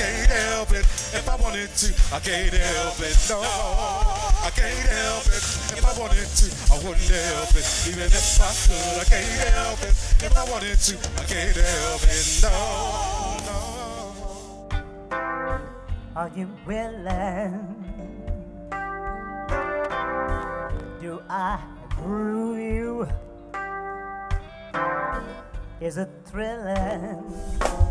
can't help it. If I wanted to, I can't help it. No, I can't help it. If I wanted to, I wouldn't help it. Even if I could, I can't help it. If I wanted to, I can't help it. No, no. Are you willing? Do I brew you? Is it thrilling?